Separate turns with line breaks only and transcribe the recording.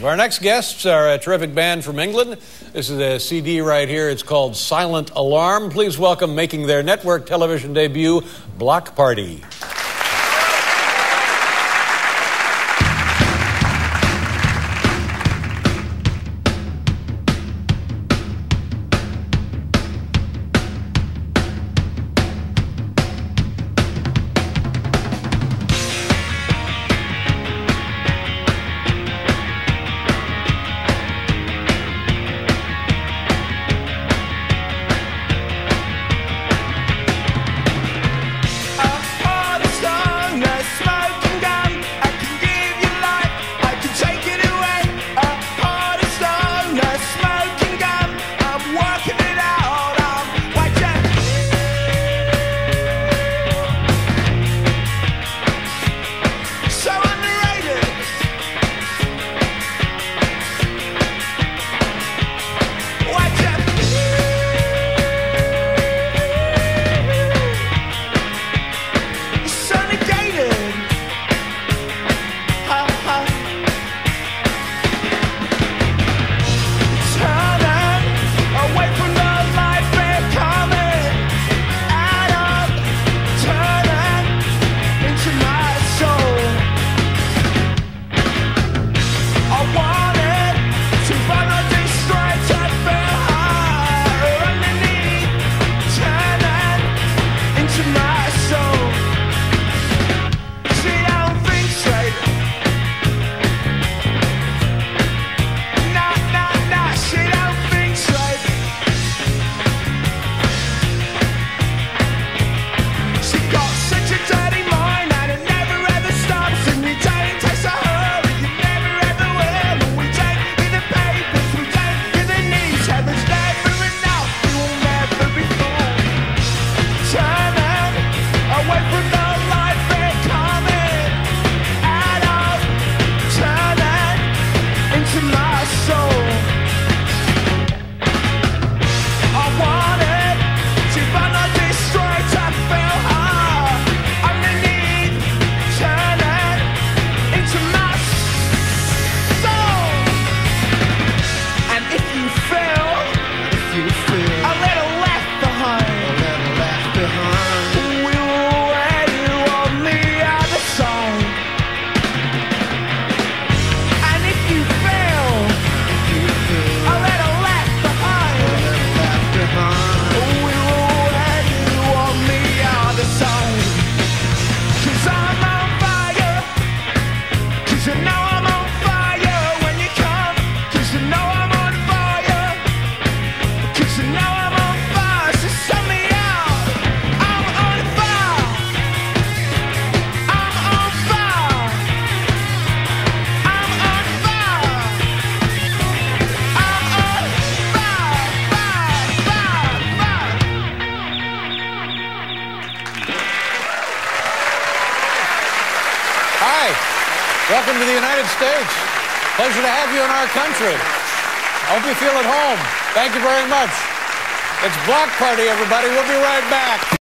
Our next guests are a terrific band from England. This is a CD right here. It's called Silent Alarm. Please welcome, making their network television debut, Bloc Party. Welcome to the United States. Pleasure to have you in our country. Hope you feel at home. Thank you very much. It's Bloc Party, everybody. We'll be right back.